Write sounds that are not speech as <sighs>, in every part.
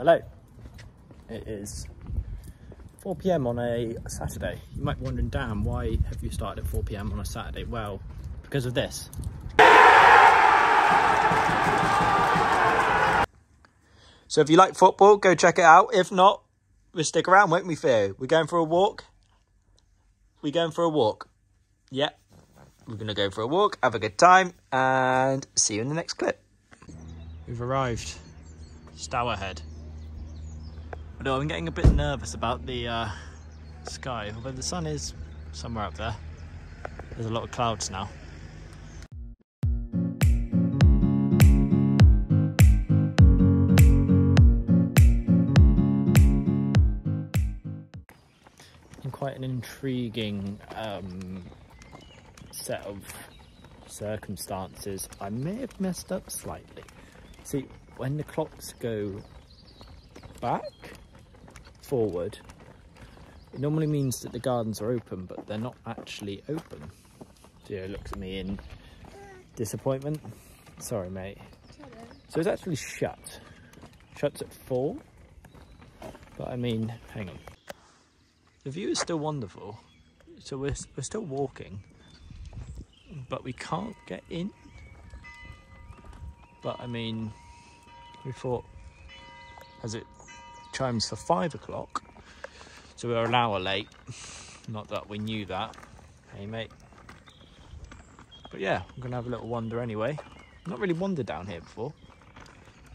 Hello. It is 4 pm on a Saturday. You might be wondering, damn, why have you started at 4 pm on a Saturday? Well, because of this. So if you like football, go check it out. If not, we'll stick around, won't we, Theo? We're going for a walk? We're going for a walk. Yeah. We're going to go for a walk, have a good time, and see you in the next clip. We've arrived. Stourhead. Although I'm getting a bit nervous about the uh, sky, although the sun is somewhere up there. There's a lot of clouds now. In quite an intriguing um, set of circumstances, I may have messed up slightly. See, when the clocks go back, forward, it normally means that the gardens are open, but they're not actually open. Theo looks at me in disappointment. Sorry, mate. So it's actually shut. Shuts at four. But I mean, hang on. The view is still wonderful. So we're, we're still walking, but we can't get in. But I mean, we thought as it chimes for five o'clock, so we're an hour late. Not that we knew that. Hey, mate. But yeah, I'm gonna have a little wander anyway. Not really wandered down here before.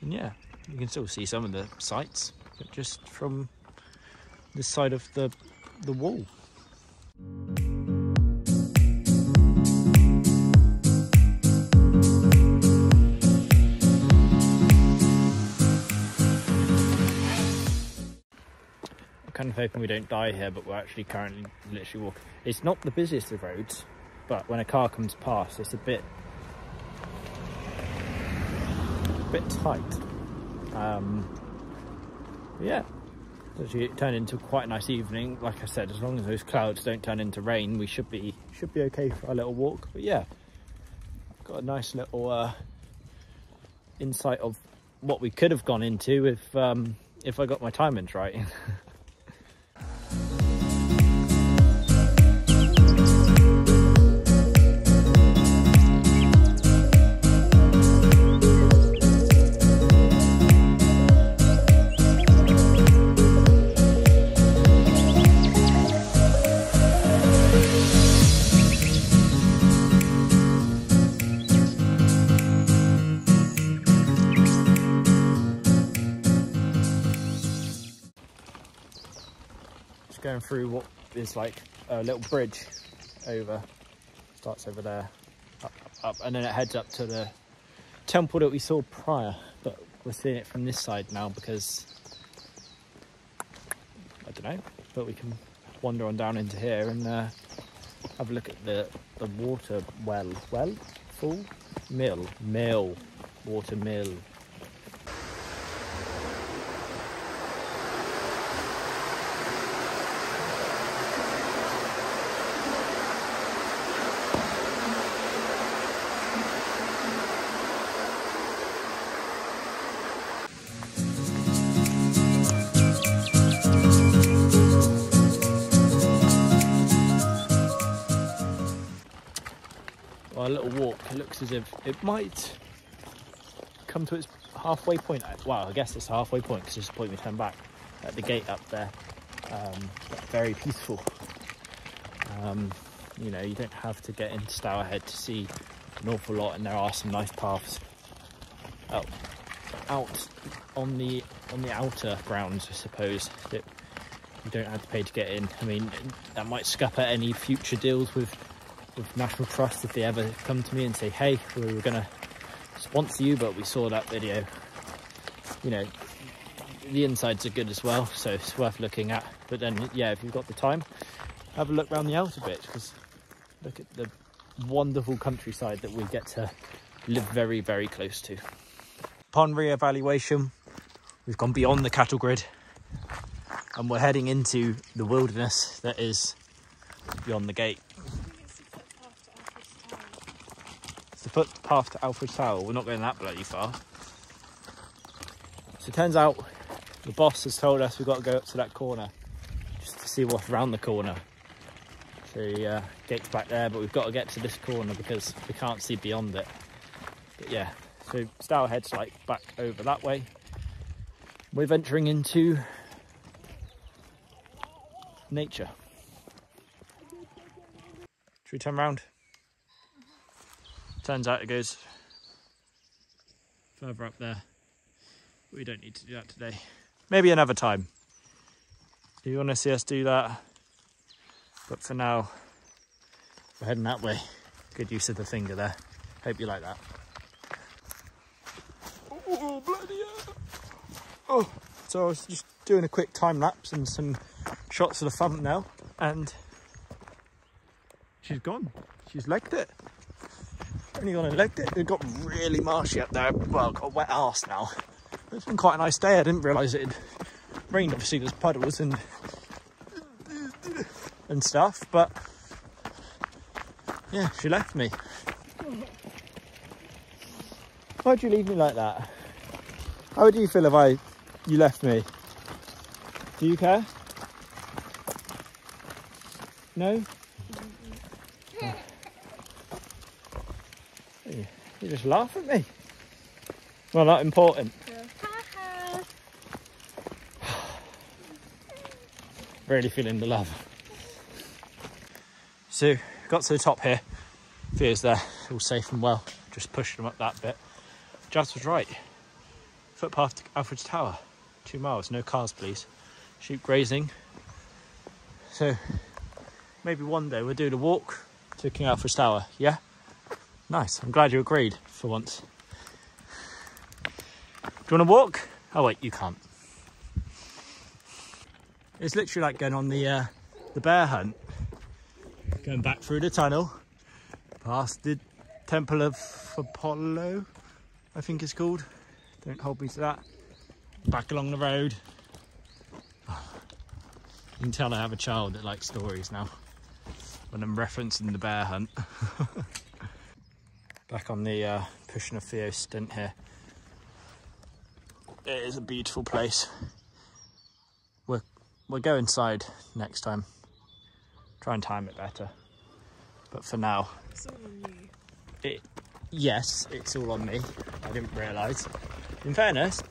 And yeah, you can still see some of the sights, but just from this side of the the wall. Kind of hoping we don't die here, but we're actually currently literally walking. It's not the busiest of roads, but when a car comes past, it's a bit, a bit tight. Um, yeah, actually it turned into quite a nice evening. Like I said, as long as those clouds don't turn into rain, we should be should be okay for our little walk. But yeah, got a nice little uh, insight of what we could have gone into if um, if I got my timings right. <laughs> going through what is like a little bridge over, starts over there, up, up, and then it heads up to the temple that we saw prior, but we're seeing it from this side now because, I don't know, but we can wander on down into here and uh, have a look at the, the water well, well, full, mill, mill, water mill. Well, a little walk. It looks as if it might come to its halfway point. Well, I guess it's halfway point because it's the point we turn back at the gate up there. Um, very peaceful. Um, you know, you don't have to get into Stourhead to see an awful lot, and there are some nice paths out, out on the on the outer grounds, I suppose. That you don't have to pay to get in. I mean, that might scupper any future deals with with National Trust if they ever come to me and say, hey, we were going to sponsor you, but we saw that video. You know, the insides are good as well, so it's worth looking at. But then, yeah, if you've got the time, have a look around the outer bit because look at the wonderful countryside that we get to live very, very close to. Upon re-evaluation, we've gone beyond the cattle grid and we're heading into the wilderness that is beyond the gate. Footpath to Alfred Tower. We're not going that bloody far. So it turns out the boss has told us we've got to go up to that corner just to see what's around the corner. The uh, gate's back there, but we've got to get to this corner because we can't see beyond it. But yeah, so Stourhead's like back over that way. We're venturing into nature. Should we turn around? Turns out it goes further up there. We don't need to do that today. Maybe another time. Do you want to see us do that? But for now, we're heading that way. Good use of the finger there. Hope you like that. Oh, bloody hell. Oh, so I was just doing a quick time lapse and some shots of the thumbnail and she's gone. She's legged it. Only gone and legged it. It got really marshy up there. Well, got a wet arse now. It's been quite a nice day. I didn't realise it had rained. Obviously, there's puddles and and stuff, but yeah, she left me. Why'd you leave me like that? How would you feel if I you left me? Do you care? No? You just laugh at me. Well, not important. <sighs> really feeling the love. So, got to the top here. Thea's there, all safe and well. Just pushed them up that bit. Jazz was right. Footpath to Alfred's Tower. Two miles, no cars please. Sheep grazing. So, maybe one day we'll do the walk to King Alfred's Tower, yeah? Nice, I'm glad you agreed for once. Do you want to walk? Oh wait, you can't. It's literally like going on the uh, the bear hunt. Going back through the tunnel, past the Temple of Apollo, I think it's called. Don't hold me to that. Back along the road. You can tell I have a child that likes stories now when I'm referencing the bear hunt. <laughs> Back on the uh, pushing a Theo stint here. It is a beautiful place. We're, we'll go inside next time. Try and time it better. But for now, It's all on you. it, yes, it's all on me. I didn't realise. In fairness,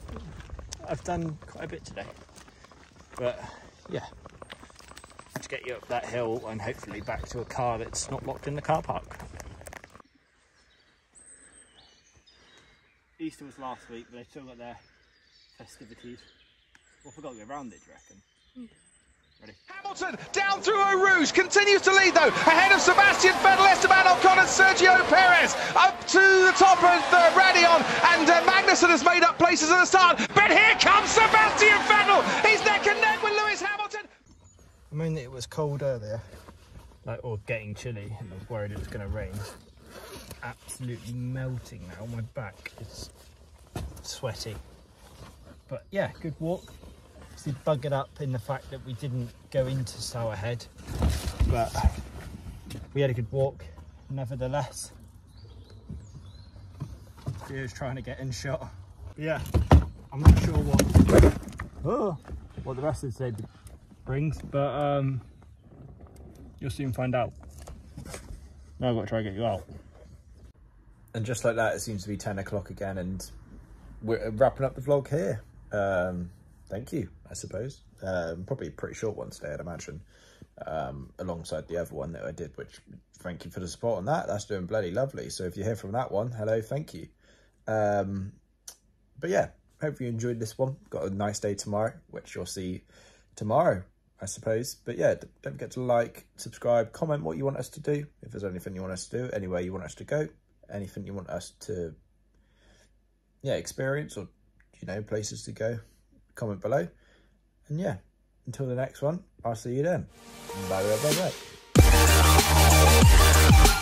I've done quite a bit today. But yeah, to get you up that hill and hopefully back to a car that's not locked in the car park. Easter was last week, but they still got their festivities. Well, I forgot to go round it, do you reckon? Ready? Hamilton down through Eau Rouge continues to lead though ahead of Sebastian Vettel, Esteban Ocon and Sergio Perez up to the top of the Raidillon and uh, Magnussen has made up places at the start but here comes Sebastian Vettel he's neck and neck with Lewis Hamilton I mean, it was cold earlier, like, or getting chilly, and I was worried it was going to rain. Absolutely melting now. My back is sweaty. But yeah, good walk. Obviously, buggered up in the fact that we didn't go into Stourhead, but we had a good walk nevertheless. Theo's trying to get in shot. But yeah, I'm not sure what oh, what the rest of the day brings, but um, you'll soon find out. Now I've got to try and get you out. And just like that, it seems to be 10 o'clock again, and we're wrapping up the vlog here. Um, thank you, I suppose. Um, probably a pretty short one today, I'd imagine, um, alongside the other one that I did, which thank you for the support on that. That's doing bloody lovely. So if you hear from that one, hello, thank you. Um, but yeah, hope you enjoyed this one. Got a nice day tomorrow, which you'll see tomorrow, I suppose. But yeah, don't forget to like, subscribe, comment what you want us to do. If there's anything you want us to do, anywhere you want us to go, anything you want us to, yeah, experience or, you know, places to go, comment below. And yeah, until the next one, I'll see you then. Bye bye bye bye.